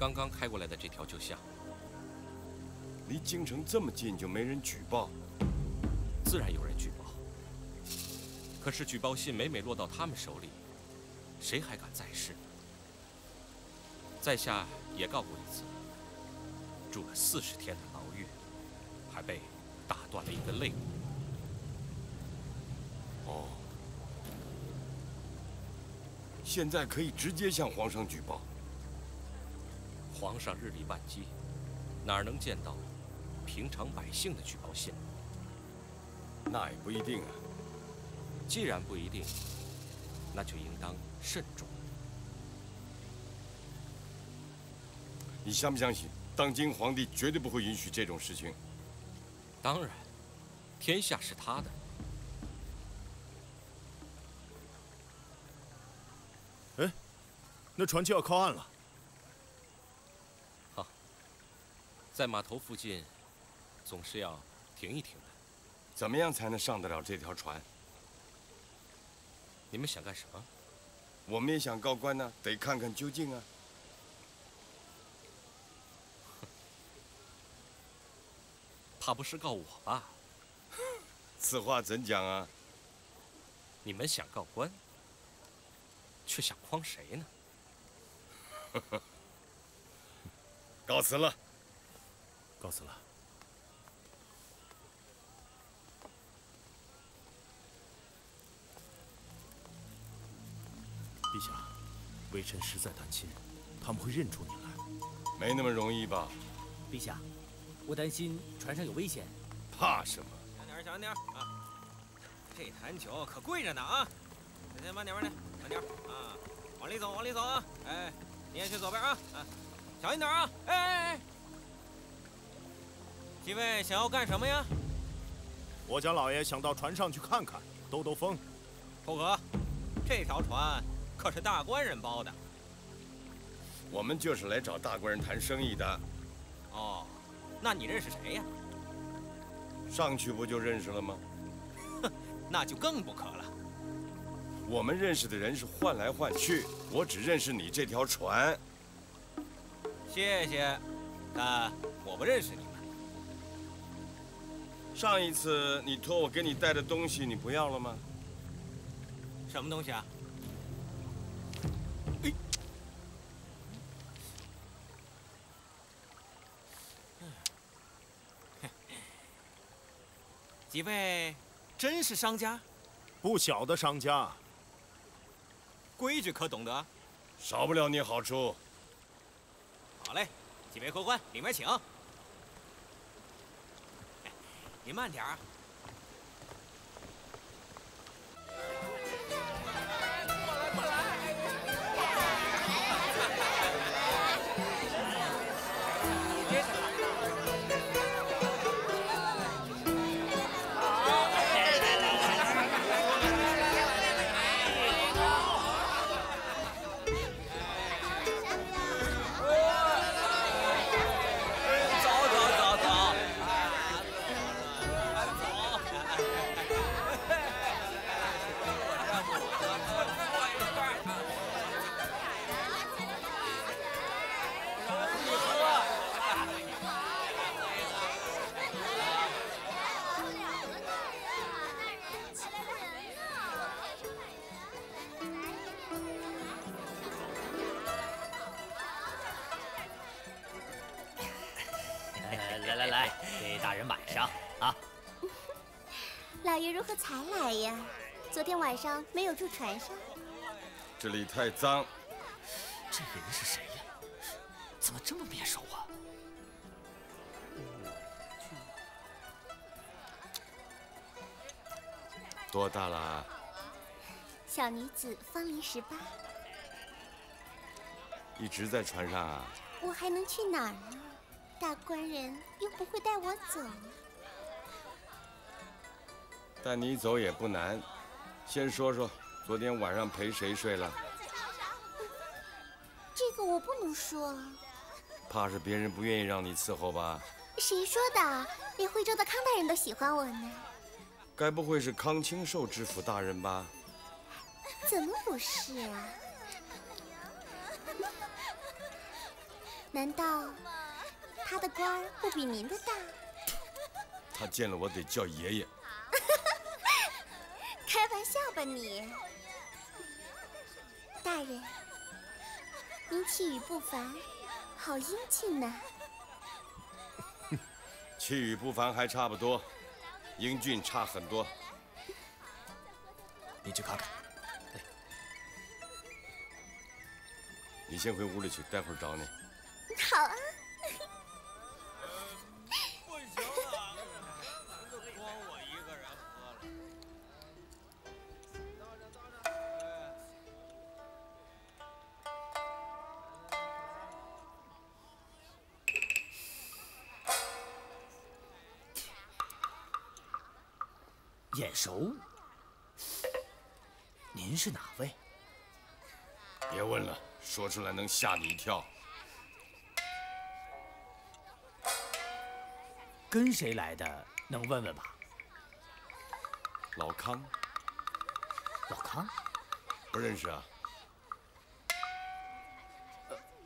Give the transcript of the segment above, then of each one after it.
刚刚开过来的这条旧巷。离京城这么近就没人举报？自然有人举报。可是举报信每每落到他们手里，谁还敢再试？在下也告过一次，住了四十天的牢狱，还被打断了一根肋骨。哦，现在可以直接向皇上举报。皇上日理万机，哪能见到平常百姓的举报信？那也不一定啊。既然不一定，那就应当慎重。你相不相信，当今皇帝绝对不会允许这种事情？当然，天下是他的。哎，那船就要靠岸了。好，在码头附近，总是要停一停的。怎么样才能上得了这条船？你们想干什么？我们也想告官呢，得看看究竟啊。怕不是告我吧？此话怎讲啊？你们想告官，却想诓谁呢？告辞了，告辞了。陛下，微臣实在担心，他们会认出你来。没那么容易吧？陛下，我担心船上有危险。怕什么？小点小点啊！这坛酒可贵着呢啊！先慢点，慢点，慢点啊！往里走，往里走啊！哎，你也去左边啊！啊，小心点啊！哎哎哎！几位想要干什么呀？我家老爷想到船上去看看，兜兜风。不可，这条船。可是大官人包的，我们就是来找大官人谈生意的。哦，那你认识谁呀？上去不就认识了吗？哼，那就更不可了。我们认识的人是换来换去，我只认识你这条船。谢谢，但我不认识你们。上一次你托我给你带的东西，你不要了吗？什么东西啊？几位，真是商家，不小的商家。规矩可懂得，少不了你好处。好嘞，几位客官，里面请。你慢点儿。儿。才来呀！昨天晚上没有住船上。这里太脏。这人是谁呀？怎么这么面熟啊？多大了？小女子芳龄十八。一直在船上啊？我还能去哪儿呢？大官人又不会带我走。带你走也不难，先说说昨天晚上陪谁睡了？这个我不能说。怕是别人不愿意让你伺候吧？谁说的？连徽州的康大人都喜欢我呢。该不会是康清寿知府大人吧？怎么不是啊？难道他的官儿不比您的大？他见了我得叫爷爷。开玩笑吧你，大人，您气宇不凡，好英俊呐。气宇不凡还差不多，英俊差很多。你去看看。你先回屋里去，待会儿找你。好啊。熟。您是哪位？别问了，说出来能吓你一跳。跟谁来的？能问问吧？老康，老康。不认识啊？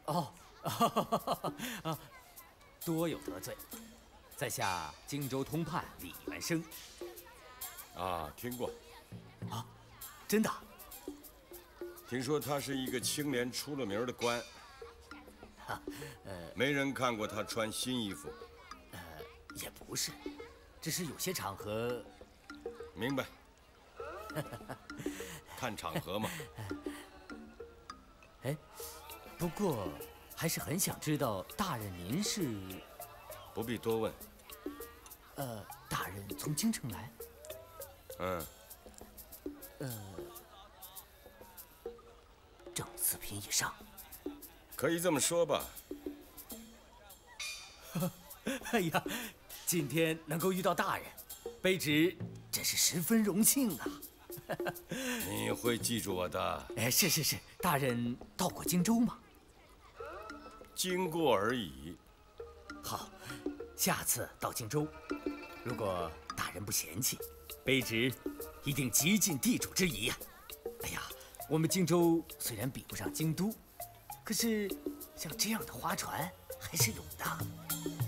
哦，啊，多有得罪。在下荆州通判李元生。啊，听过。啊，真的？听说他是一个清廉出了名的官。哈，呃，没人看过他穿新衣服。呃，也不是，只是有些场合。明白。看场合嘛。哎，不过还是很想知道大人您是。不必多问。呃，大人从京城来。嗯。呃，正四品以上。可以这么说吧。哎呀，今天能够遇到大人，卑职真是十分荣幸啊！你会记住我的。哎，是是是，大人到过荆州吗？经过而已。好，下次到荆州，如果大人不嫌弃，卑职一定极尽地主之谊呀。哎呀，我们荆州虽然比不上京都，可是像这样的花船还是有的。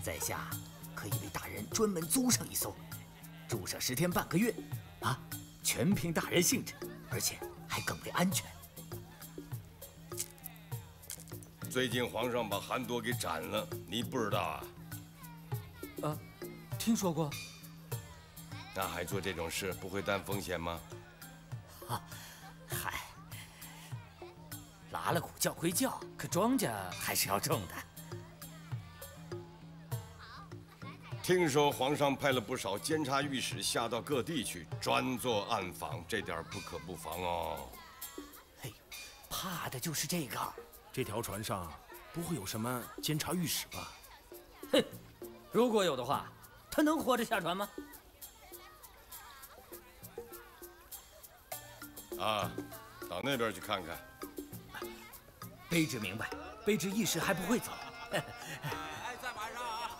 在下可以为大人专门租上一艘，住上十天半个月，啊，全凭大人兴致，而且还更为安全。最近皇上把韩铎给斩了，你不知道啊？啊，听说过。那还做这种事，不会担风险吗？啊，嗨，拉了苦叫归叫，可庄稼还是要种的。听说皇上派了不少监察御史下到各地去，专做暗访，这点不可不防哦。嘿，怕的就是这个。这条船上不会有什么监察御史吧？哼，如果有的话，他能活着下船吗？啊，到那边去看看。卑职明白，卑职一时还不会走。哎，在马上啊！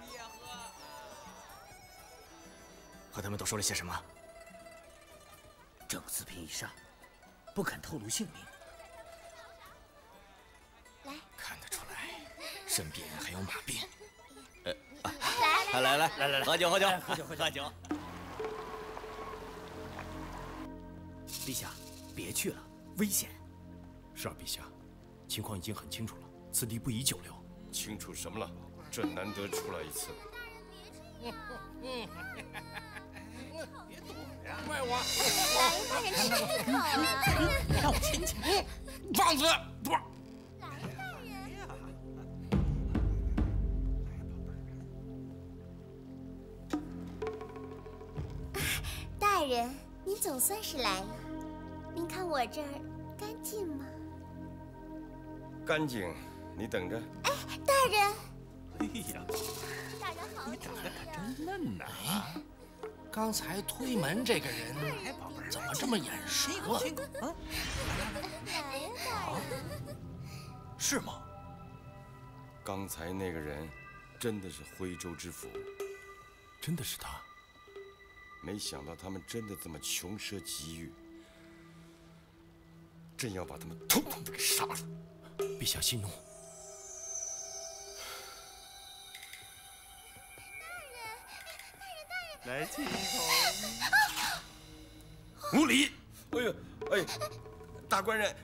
你也喝。和他们都说了些什么？正四品以上，不肯透露姓名。身边还有马鞭。来来来来来来，喝酒喝酒喝酒喝酒。陛下，别去了，危险。是啊，陛下，情况已经很清楚了，此地不宜久留。清楚什么了？这难得出来一次。别躲呀！怪我！来，大人吃一口。让我亲亲。放肆！不。总算是来了。您看我这儿干净吗？干净，你等着。哎，大人。哎呀，大人好。你长得可真嫩呐！刚才推门这个人怎么这么眼熟啊？来呀，大人。是吗？刚才那个人真的是徽州知府。真的是他。没想到他们真的这么穷奢极欲，朕要把他们统统的给杀了。陛下息怒。来亲一口。无礼！哎呦，哎，大官人，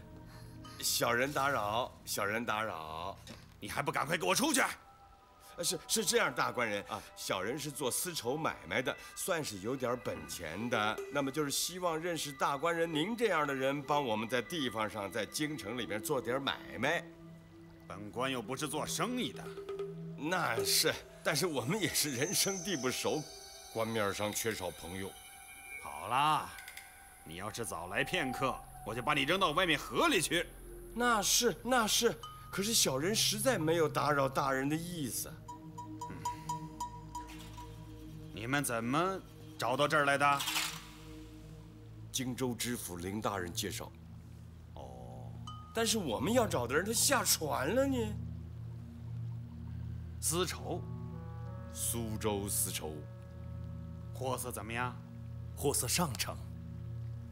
小人打扰，小人打扰，你还不赶快给我出去！呃，是是这样，大官人啊，小人是做丝绸买卖的，算是有点本钱的。那么就是希望认识大官人您这样的人，帮我们在地方上，在京城里边做点买卖。本官又不是做生意的。那是，但是我们也是人生地不熟，官面上缺少朋友。好啦，你要是早来片刻，我就把你扔到外面河里去。那是那是，可是小人实在没有打扰大人的意思。你们怎么找到这儿来的？荆州知府林大人介绍。哦，但是我们要找的人他下船了呢。丝绸，苏州丝绸，货色怎么样？货色上乘。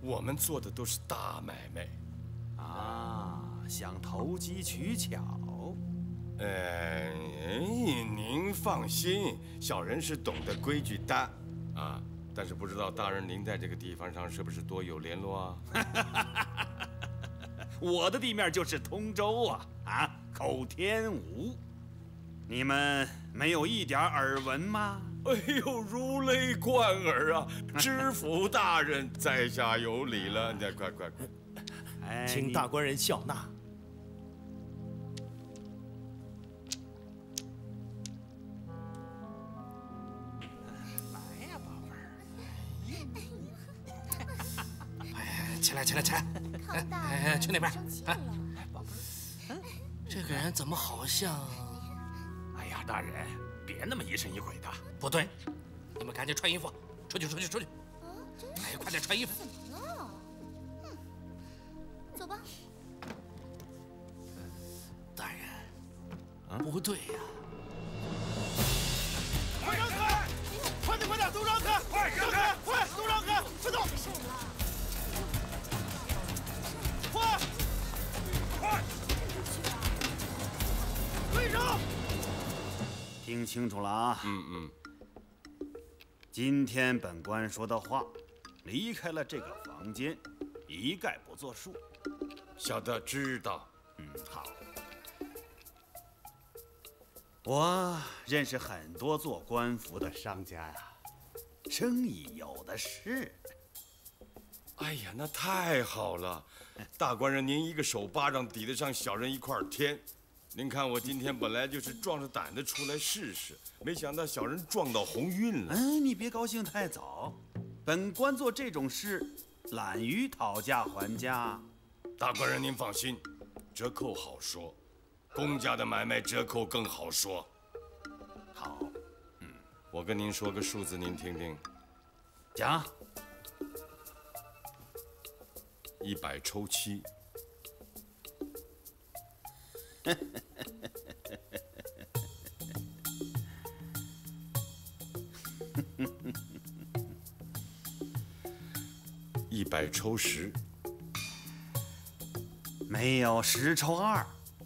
我们做的都是大买卖。啊，想投机取巧。呃，您放心，小人是懂得规矩的，啊，但是不知道大人您在这个地方上是不是多有联络啊？我的地面就是通州啊，啊，口天吴，你们没有一点耳闻吗？哎呦，如雷贯耳啊！知府大人，在下有礼了，你快快快，请大官人笑纳。来，起来！哎，去那边。哎，宝贝，这个人怎么好像……哎呀，大人，别那么疑神疑鬼的。不对，你们赶紧穿衣服，出去，出去，出去！哎，快点穿衣服。怎么了？走吧。大人，不对呀！快让开！快点，快点，都让开！快让开！快，都让开！快走！快！听清楚了啊！嗯嗯。今天本官说的话，离开了这个房间，一概不作数。小的知道。嗯，好。我认识很多做官服的商家呀，生意有的是。哎呀，那太好了！大官人，您一个手巴掌抵得上小人一块天。您看我今天本来就是壮着胆子出来试试，没想到小人撞到鸿运了。哎，你别高兴太早。本官做这种事，懒于讨价还价。大官人您放心，折扣好说，公家的买卖折扣更好说。好，嗯，我跟您说个数字，您听听。讲。一百抽七。一百抽十。没有十抽二，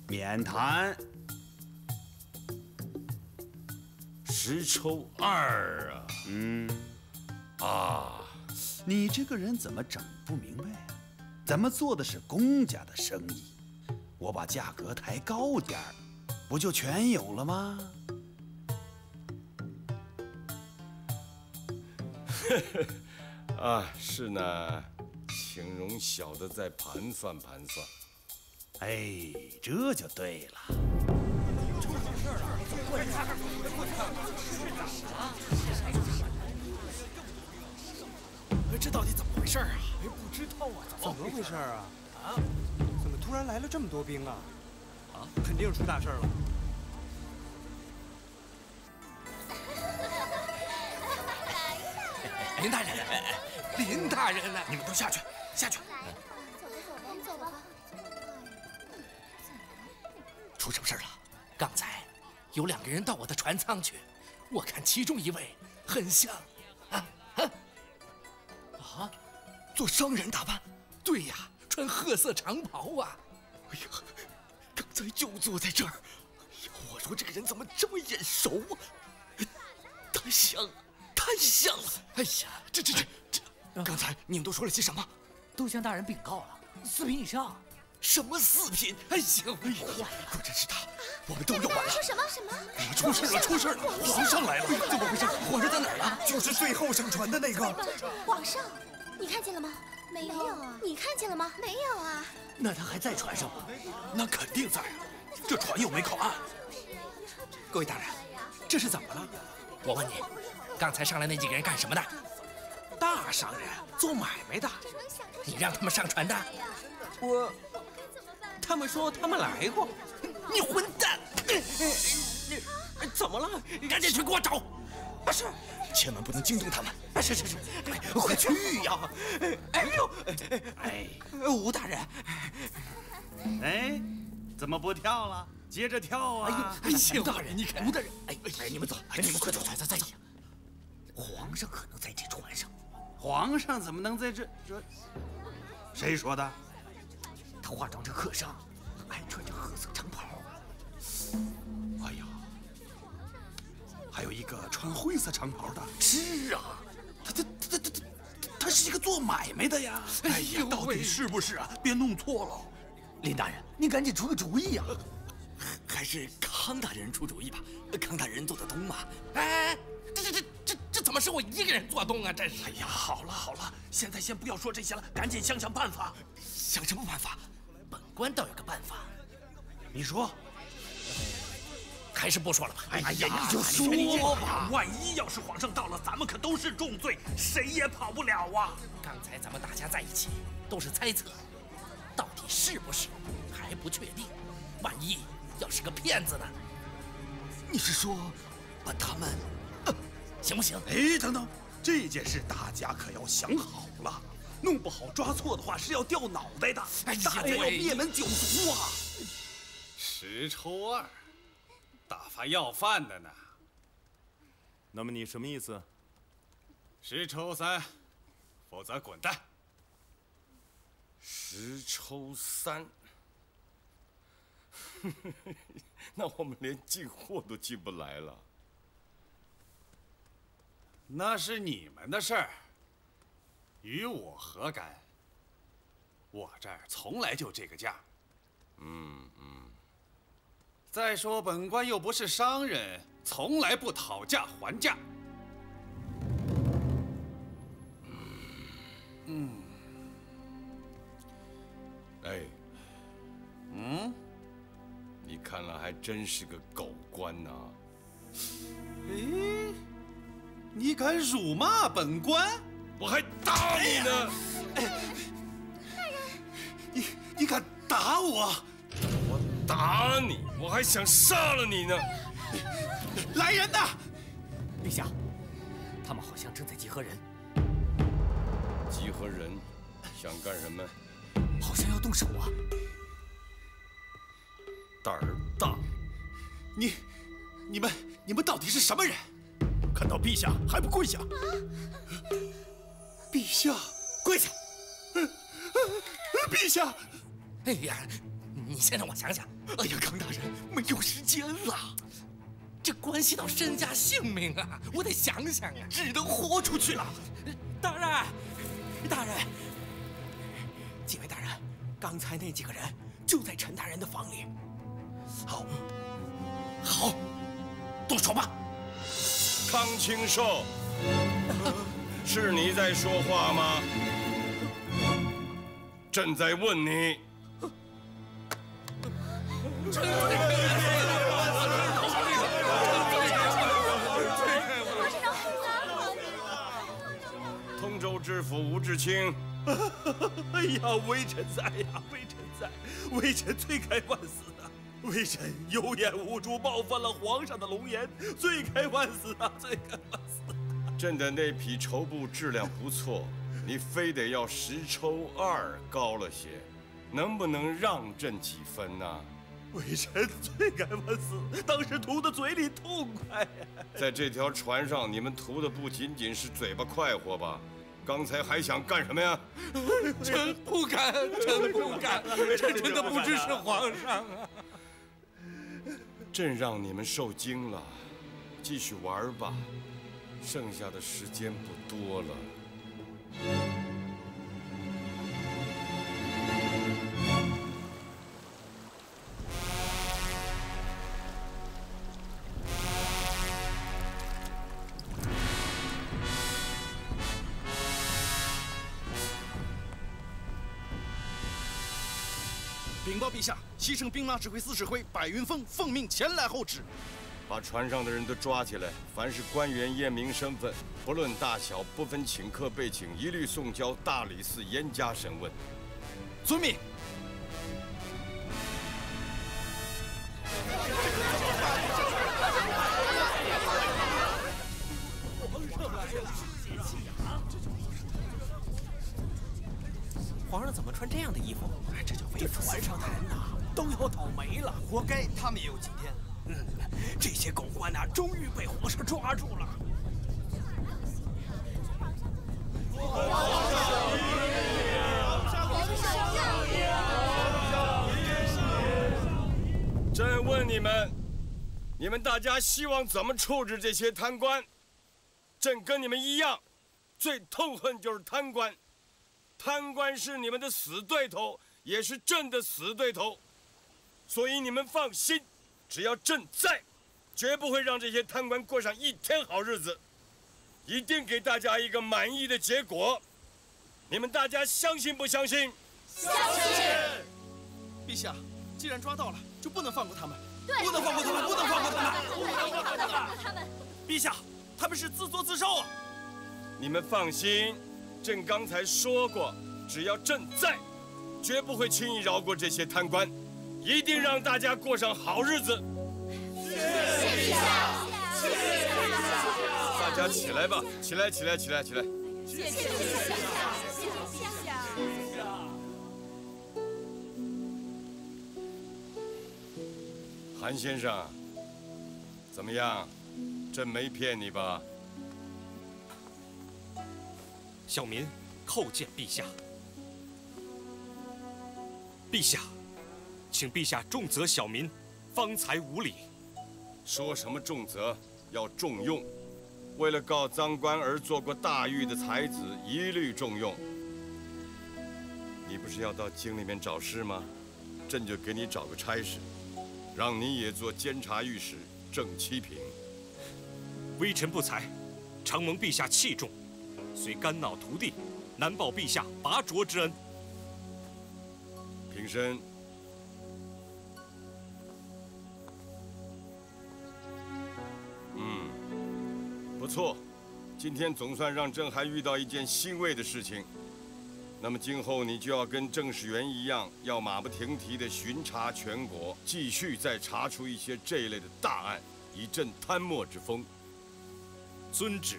免谈。十抽二啊！嗯，啊，你这个人怎么整不明白？咱们做的是公家的生意，我把价格抬高点儿，不就全有了吗？啊，是呢，请容小的再盘算盘算。哎，这就对了。出什么事了？快看看，快看哎，这到底怎么回事啊？哎，不知道啊，怎么回事啊？啊？突然来了这么多兵啊？啊，肯定出大事了。林大人，林大人呢？你们都下去，下去。走吧，走吧，我们走吧。出什么事了？刚才有两个人到我的船舱去，我看其中一位很像，啊啊，啊，做商人打扮？对呀，穿褐色长袍啊！哎呀，刚才就坐在这儿。哎呀，我说这个人怎么这么眼熟啊？太像了，太像了！哎呀，这这这这，刚才你们都说了些什么？都向大人禀告了，四品以上。什么四品？哎呀，哎呀，果真是他，我们都有完了。说什么什么？出事了，出事了！皇上来了，怎么回事？皇上在哪儿啊？就是最后上船的那个。皇上，你看见了吗？没有啊。你看见了吗？没有啊。那他还在船上吗？那肯定在啊，这船又没靠岸。各位大人，这是怎么了？我问你，刚才上来那几个人干什么的？大商人，做买卖的。你让他们上船的？我。他们说他们来过，你混蛋！你怎么了？赶紧去给我找！啊是，千万不能惊动他们！啊是是是，快去呀！哎呦，哎，吴大人，哎，怎么不跳了？接着跳啊！哎呦，吴大人，你看，吴大人，哎哎，你们走，你们快走，走走走！皇上可能在这船上。皇上怎么能在这？这谁说的？他化妆成客商，还穿着褐色长袍。哎呀，还有一个穿灰色长袍的。是啊，他他他他他，他是一个做买卖的呀。哎呀，到底是不是啊？别弄错了。林大人，您赶紧出个主意呀！还是康大人出主意吧，康大人做得通嘛。哎，这这这这这怎么是我一个人做东啊？这是。哎呀，好了好了，现在先不要说这些了，赶紧想想办法。想什么办法？本官倒有个办法，你说，还是不说了吧？哎呀，你就说吧。万一要是皇上到了，咱们可都是重罪，谁也跑不了啊。刚才咱们大家在一起都是猜测，到底是不是还不确定。万一要是个骗子呢？你是说把他们，行不行？哎，等等，这件事大家可要想好了。弄不好抓错的话是要掉脑袋的，大家要灭门九族啊！十抽二，打发要饭的呢。那么你什么意思？十抽三，否则滚蛋。十抽三，那我们连进货都进不来了。那是你们的事儿。与我何干？我这儿从来就这个价。嗯嗯。再说本官又不是商人，从来不讨价还价。嗯。哎。嗯。你看来还真是个狗官呐。哎，你敢辱骂本官？我还打你呢！大人，你你敢打我？我打你，我还想杀了你呢！来人呐！陛下，他们好像正在集合人。集合人，想干什么？好像要动手啊！胆儿大！你、你们、你们到底是什么人？看到陛下还不跪下？陛下，跪下！陛下，哎呀，你先让我想想。哎呀，康大人，没有时间了，这关系到身家性命啊，我得想想啊，只能豁出去了。大人，大人，几位大人，刚才那几个人就在陈大人的房里。好，好，动手吧。康清寿。是你在说话吗？朕在问你。通州知府吴志清。哎呀，微臣在呀，微臣在，微臣罪该万死啊！微臣有眼无珠，冒犯了皇上的龙颜，罪该万死啊！罪该万死。朕的那匹绸布质量不错，你非得要十抽二高了些，能不能让朕几分呢？微臣罪该万死，当时图的嘴里痛快呀。在这条船上，你们图的不仅仅是嘴巴快活吧？刚才还想干什么呀？臣不敢，臣不敢，臣真的不知是皇上啊！朕让你们受惊了，继续玩吧，剩下的时间不多了。西城兵马指挥司指挥白云峰奉命前来候旨。把船上的人都抓起来，凡是官员验明身份，不论大小，不分请客被请，一律送交大理寺严加审问。遵命。皇上怎么穿这样的衣服？哎，这叫为父晚上谈呐，都要倒霉了。活该他们也有今天。嗯，这些狗官呐，终于被皇上抓住了。朕问你们，你们大家希望怎么处置这些贪官？朕跟你们一样，最痛恨就是贪官。贪官是你们的死对头，也是朕的死对头，所以你们放心，只要朕在，绝不会让这些贪官过上一天好日子，一定给大家一个满意的结果。你们大家相信不相信？相信。陛下，既然抓到了，就不能放过他们。不能放过他们，不能放过他们，不能放过他们。陛下，他们是自作自受啊！你们放心。朕刚才说过，只要朕在，绝不会轻易饶过这些贪官，一定让大家过上好日子。谢谢陛下，谢陛下。大家起来吧，起来，起来，起来，起来。谢谢陛下，谢谢陛下。韩先生，怎么样？朕没骗你吧？小民叩见陛下。陛下，请陛下重责小民方才无礼。说什么重责？要重用。为了告赃官而做过大狱的才子，一律重用。你不是要到京里面找事吗？朕就给你找个差事，让你也做监察御史，正七品。微臣不才，承蒙陛下器重。虽肝脑涂地，难报陛下拔擢之恩。平身。不错，今天总算让朕还遇到一件欣慰的事情。那么今后你就要跟郑世元一样，要马不停蹄地巡查全国，继续再查出一些这一类的大案，以镇贪墨之风。遵旨。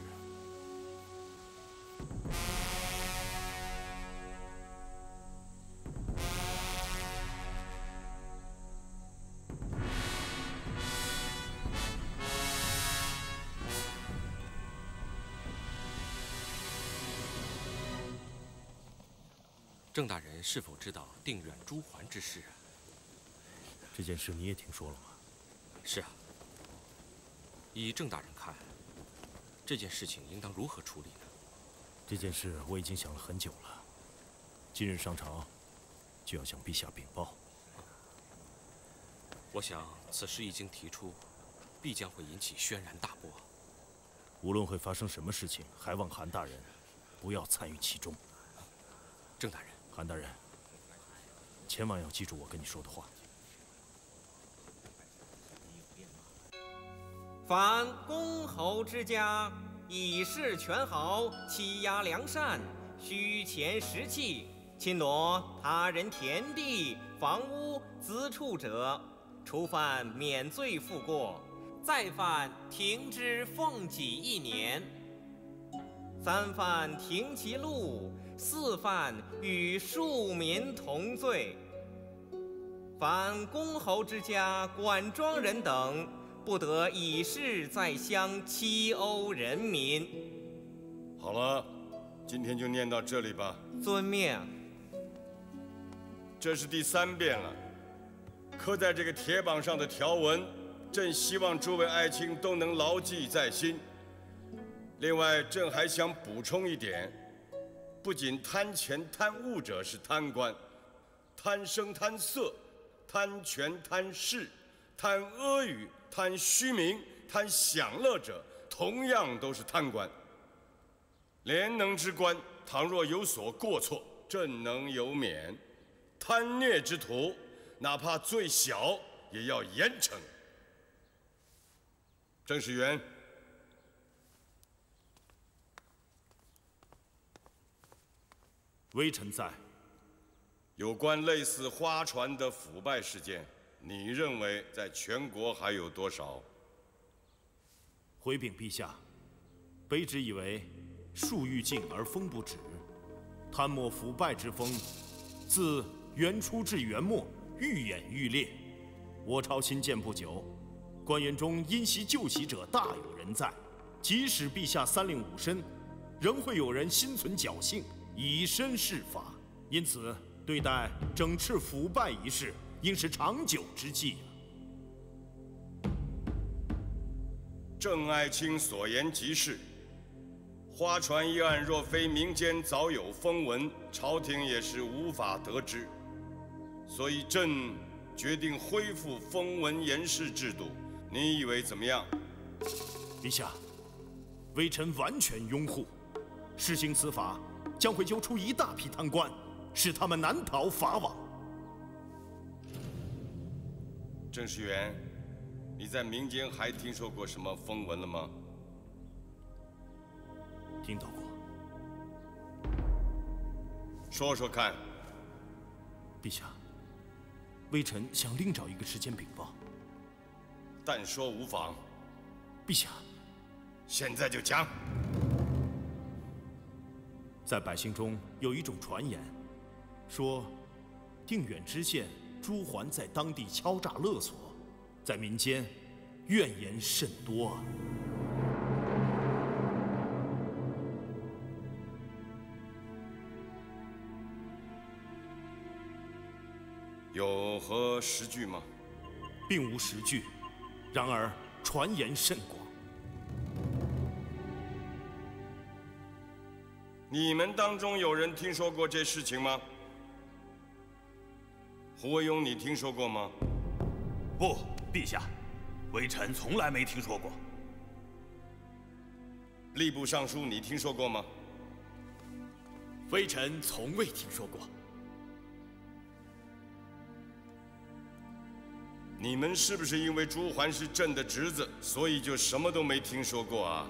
郑大人是否知道定远朱桓之事？这件事你也听说了吗？是啊。以郑大人看，这件事情应当如何处理呢？这件事我已经想了很久了，今日上朝，就要向陛下禀报。我想此事一经提出，必将会引起轩然大波。无论会发生什么事情，还望韩大人不要参与其中。郑大人。韩大人，千万要记住我跟你说的话。凡公侯之家，以事权豪，欺压良善，虚钱实器，侵夺他人田地、房屋、资处者，初犯免罪负过，再犯停之俸给一年。三犯停其禄。四犯与庶民同罪。凡公侯之家、管庄人等，不得以事在乡欺殴人民。好了，今天就念到这里吧。遵命。这是第三遍了，刻在这个铁榜上的条文，朕希望诸位爱卿都能牢记在心。另外，朕还想补充一点，不仅贪钱贪物者是贪官，贪声贪色、贪权贪势、贪阿谀、贪虚名、贪享乐者，同样都是贪官。廉能之官，倘若有所过错，朕能有免；贪虐之徒，哪怕最小，也要严惩。郑士元，微臣在。有关类似花船的腐败事件，你认为在全国还有多少？回禀陛下，卑职以为，树欲静而风不止，贪墨腐败之风，自元初至元末愈演愈烈。我朝新建不久，官员中因袭旧习者大有人在。即使陛下三令五申，仍会有人心存侥幸，以身试法。因此，对待整治腐败一事，应是长久之计啊。郑爱卿所言极是。花船一案若非民间早有风闻，朝廷也是无法得知。所以朕决定恢复风闻言事制度。你以为怎么样？陛下，微臣完全拥护。施行此法，将会揪出一大批贪官，使他们难逃法网。郑世元，你在民间还听说过什么风闻了吗？听到过。说说看。陛下，微臣想另找一个时间禀报。但说无妨。陛下，现在就讲。在百姓中有一种传言，说定远知县朱桓在当地敲诈勒索，在民间怨言甚多啊。有何实据吗？并无实据，然而传言甚广。你们当中有人听说过这事情吗？胡惟庸，你听说过吗？不，陛下，微臣从来没听说过。吏部尚书，你听说过吗？微臣从未听说过。你们是不是因为朱桓是朕的侄子，所以就什么都没听说过啊？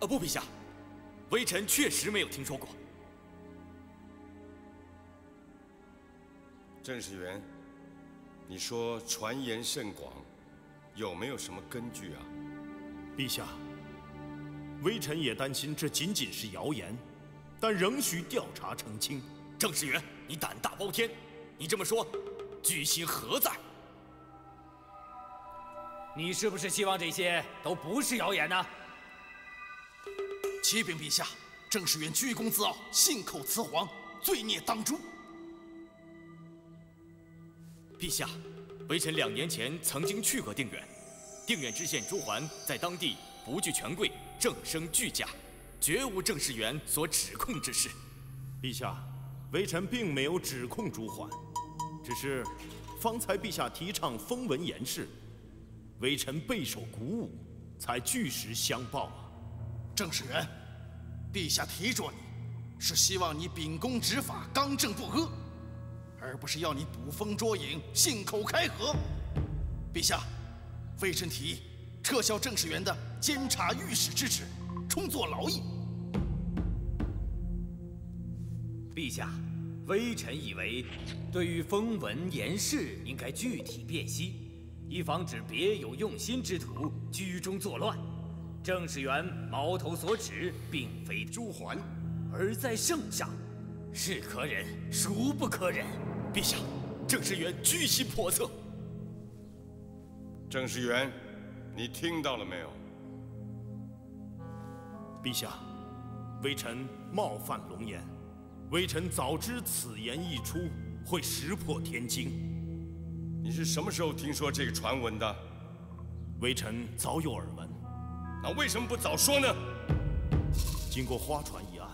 啊，不，陛下，微臣确实没有听说过。郑世元，你说传言甚广，有没有什么根据啊？陛下，微臣也担心这仅仅是谣言，但仍需调查澄清。郑世元，你胆大包天，你这么说，居心何在？你是不是希望这些都不是谣言呢？启禀陛下，郑士元居功自傲，信口雌黄，罪孽当诛。陛下，微臣两年前曾经去过定远，定远知县朱桓在当地不惧权贵，政声俱佳，绝无郑士元所指控之事。陛下，微臣并没有指控朱桓，只是方才陛下提倡风闻言事。微臣备受鼓舞，才据实相报啊！郑士元，陛下提着你，是希望你秉公执法、刚正不阿，而不是要你捕风捉影、信口开河。陛下，微臣提议撤销郑士元的监察御史之职，充作劳役。陛下，微臣以为，对于风闻言事，应该具体辨析。以防止别有用心之徒居中作乱。郑士元矛头所指，并非朱桓，而在圣上，是可忍，孰不可忍？陛下，郑世元居心叵测。郑世元，你听到了没有？陛下，微臣冒犯龙颜，微臣早知此言一出会石破天惊。你是什么时候听说这个传闻的？微臣早有耳闻。那为什么不早说呢？经过花船一案，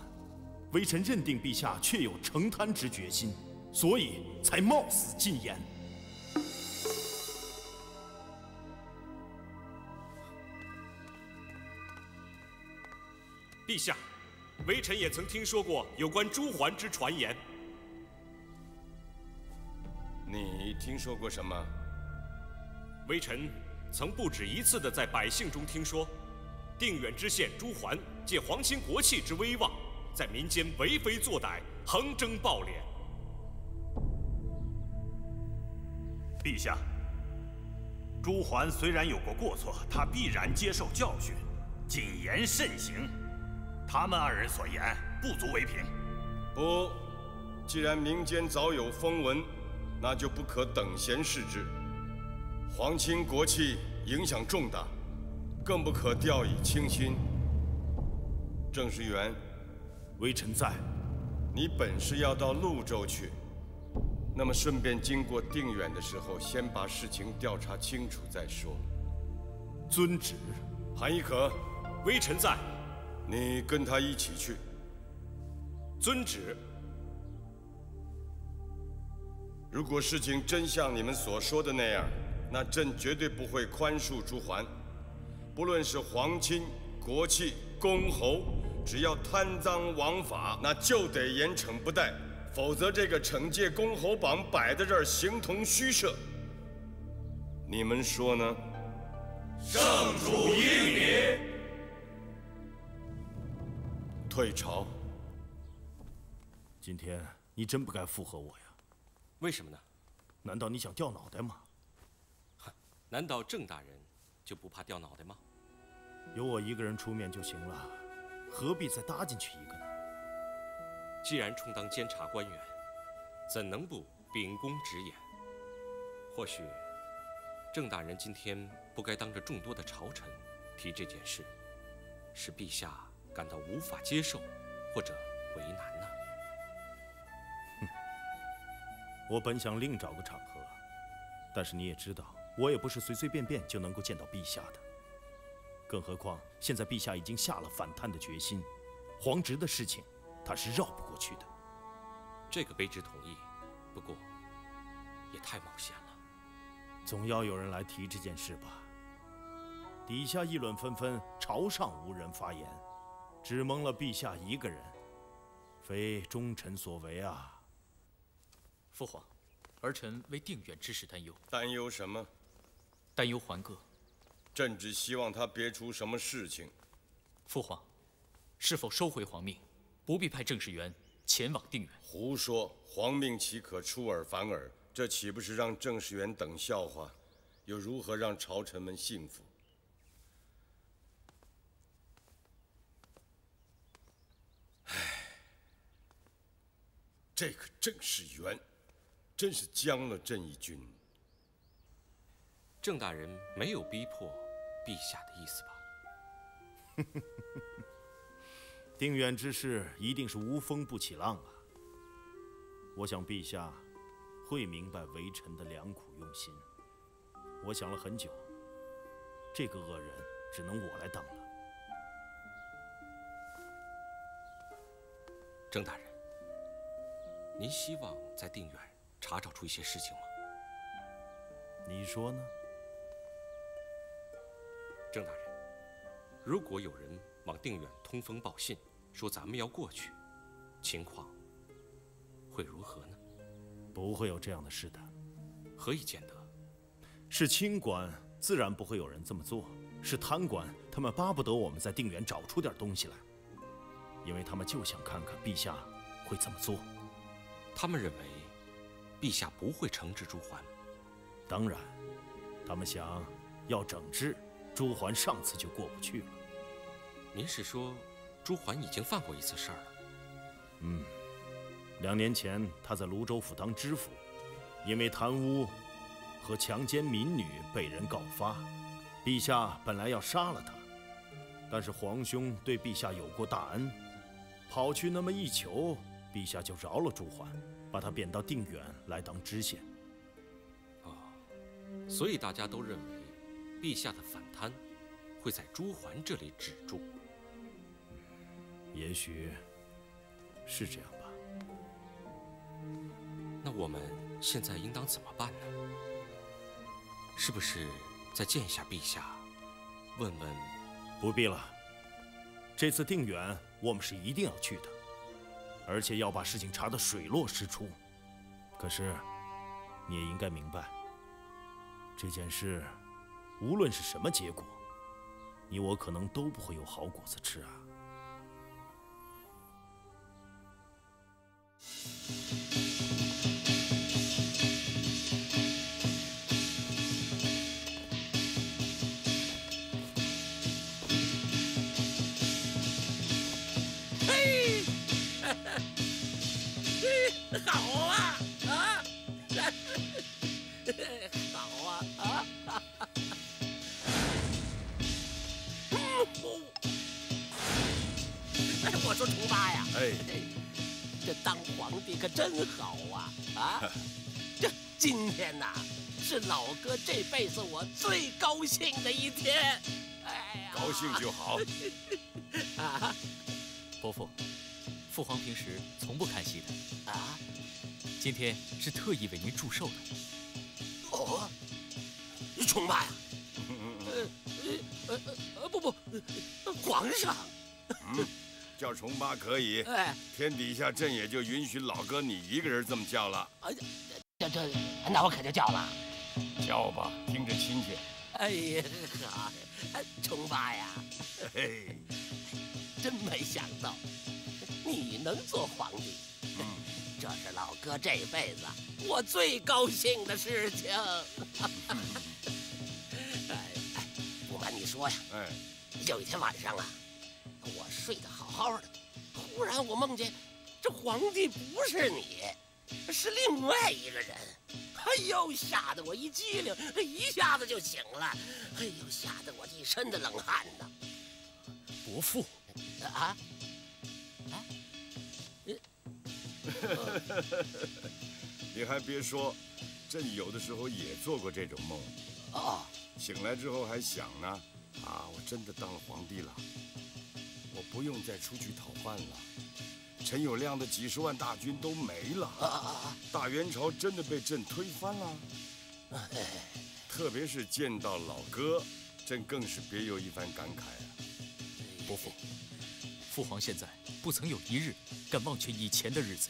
微臣认定陛下确有成贪之决心，所以才冒死进言。陛下，微臣也曾听说过有关朱桓之传言。你听说过什么？微臣曾不止一次的在百姓中听说，定远知县朱桓借皇亲国戚之威望，在民间为非作歹，横征暴敛。陛下，朱桓虽然有过过错，他必然接受教训，谨言慎行。他们二人所言不足为凭。不，既然民间早有风闻，那就不可等闲视之。皇亲国戚影响重大，更不可掉以轻心。郑士元，微臣在。你本是要到潞州去，那么顺便经过定远的时候，先把事情调查清楚再说。遵旨。韩一可，微臣在。你跟他一起去。遵旨。如果事情真像你们所说的那样，那朕绝对不会宽恕朱桓。不论是皇亲国戚、公侯，只要贪赃枉法，那就得严惩不贷，否则这个惩戒公侯榜摆在这儿，形同虚设。你们说呢？圣主英明。退朝。今天你真不该附和我呀？为什么呢？难道你想掉脑袋吗？难道郑大人就不怕掉脑袋吗？有我一个人出面就行了，何必再搭进去一个呢？既然充当监察官员，怎能不秉公直言？或许郑大人今天不该当着众多的朝臣提这件事，使陛下。感到无法接受，或者为难呢？哼，我本想另找个场合，但是你也知道，我也不是随随便便就能够见到陛下的。更何况现在陛下已经下了反贪的决心，皇侄的事情他是绕不过去的。这个卑职同意，不过也太冒险了。总要有人来提这件事吧。底下议论纷纷，朝上无人发言。只蒙了陛下一个人，非忠臣所为啊！父皇，儿臣为定远之事担忧。担忧什么？担忧桓哥。朕只希望他别出什么事情。父皇，是否收回皇命，不必派郑士元前往定远？胡说！皇命岂可出尔反尔？这岂不是让郑士元等笑话？又如何让朝臣们信服？这个郑士元，真是将了朕一军。郑大人没有逼迫陛下的意思吧？定远之事一定是无风不起浪啊！我想陛下会明白微臣的良苦用心。我想了很久，这个恶人只能我来当了。郑大人。您希望在定远查找出一些事情吗？你说呢，如果有人往定远通风报信，说咱们要过去，情况会如何呢？不会有这样的事的。何以见得？是清官，自然不会有人这么做；是贪官，他们巴不得我们在定远找出点东西来，因为他们就想看看陛下会怎么做。他们认为，陛下不会惩治朱桓。当然，他们想要整治朱桓，上次就过不去了。您是说，朱桓已经犯过一次事儿了？嗯，两年前他在泸州府当知府，因为贪污和强奸民女被人告发，陛下本来要杀了他，但是皇兄对陛下有过大恩，跑去那么一求，陛下就饶了朱桓，把他贬到定远来当知县。啊所以大家都认为，陛下的反贪会在朱桓这里止住。也许是这样吧。那我们现在应当怎么办呢？是不是再见一下陛下，问问？不必了。这次定远我们是一定要去的，而且要把事情查得水落石出。可是，你也应该明白，这件事无论是什么结果，你我可能都不会有好果子吃啊。我说重八呀，哎，这当皇帝可真好啊啊！这今天呐，是老哥这辈子我最高兴的一天。哎呀，高兴就好。啊，伯父，父皇平时从不看戏的啊，今天是特意为您祝寿的。哦，崇八呀！呃呃呃呃不不，皇上。嗯，叫重八可以。哎，天底下朕也就允许老哥你一个人这么叫了。啊，这这，那我可就叫了。叫吧，听着亲切。哎呀，好，重八呀，嘿，真没想到你能做皇帝。嗯，这是老哥这辈子我最高兴的事情。哎哎，不瞒你说呀，哎，有一天晚上啊，好好的，忽然我梦见这皇帝不是你，是另外一个人。哎呦，吓得我一激灵，一下子就醒了。哎呦，吓得我一身的冷汗呐。伯父，啊？啊？你还别说，朕有的时候也做过这种梦。哦。醒来之后还想呢，啊，我真的当了皇帝了，我不用再出去讨饭了。陈友谅的几十万大军都没了，啊、大元朝真的被朕推翻了。哎、特别是见到老哥，朕更是别有一番感慨啊。伯父，父皇现在不曾有一日敢忘却以前的日子。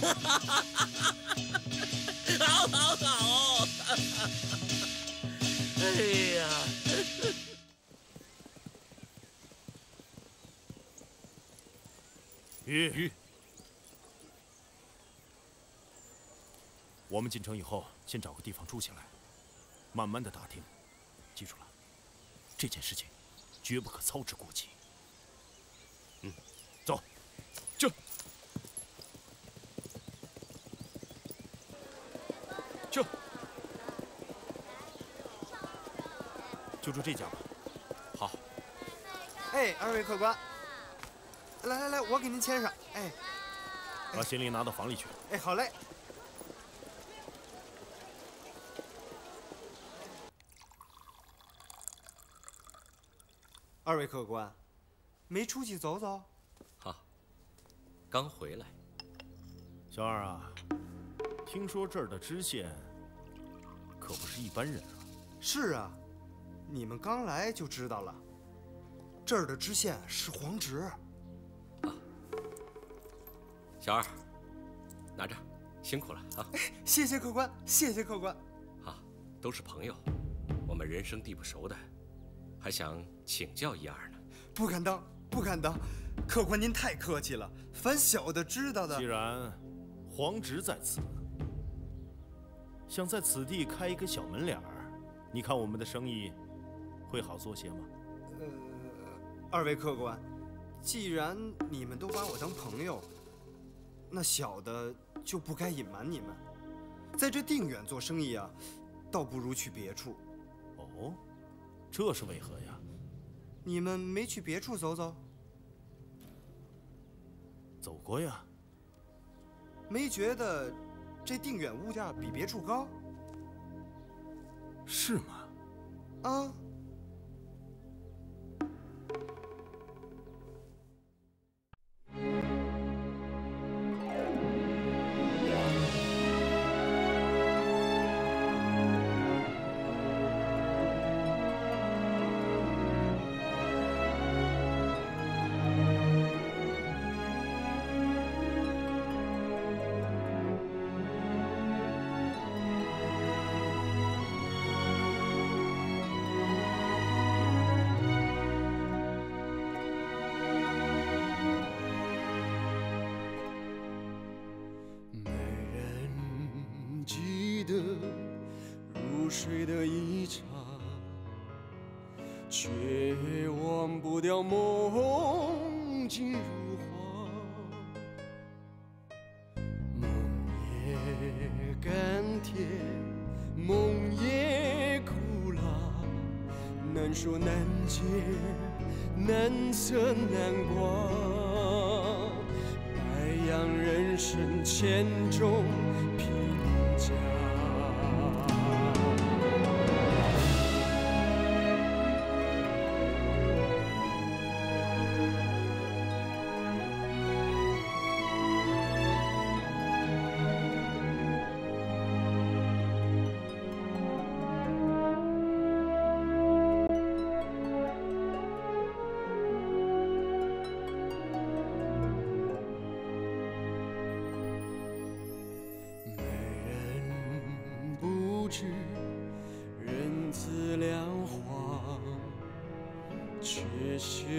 哈哈哈哈哈！好，好，好！哎呀！鱼鱼，我们进城以后，先找个地方住下来，慢慢的打听。记住了，这件事情绝不可操之过急。嗯，走，这。就就住这家吧。好。哎，二位客官，来来来，我给您签上。哎，把行李拿到房里去。哎，好嘞。二位客官，没出去走走？好，刚回来。小二啊。听说这儿的知县可不是一般人啊！是啊，你们刚来就知道了。这儿的知县是黄直。啊，小二，拿着，辛苦了啊！谢谢客官，谢谢客官。啊，都是朋友，我们人生地不熟的，还想请教一二呢。不敢当，不敢当，客官您太客气了。凡小的知道的，既然黄直在此。想在此地开一个小门脸儿，你看我们的生意会好做些吗？呃，二位客官，既然你们都把我当朋友，那小的就不该隐瞒你们。在这定远做生意啊，倒不如去别处。哦，这是为何呀？你们没去别处走走？走过呀。没觉得这定远物价比别处高？是吗？啊。梦境如画。梦也甘甜，梦也苦辣，难说难解，难测难挂。白羊人生千种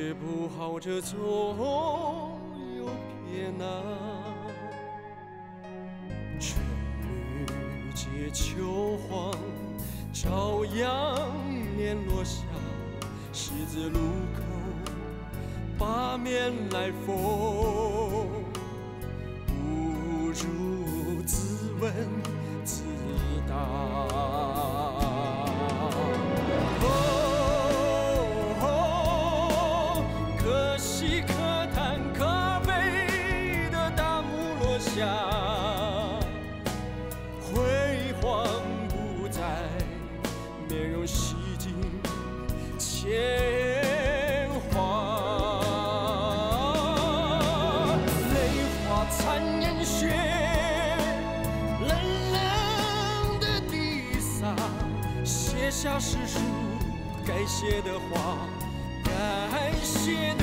写不好这总有偏囊。春绿结秋黄，朝阳面落下，十字路口八面来风。不如自问谢的话，感谢。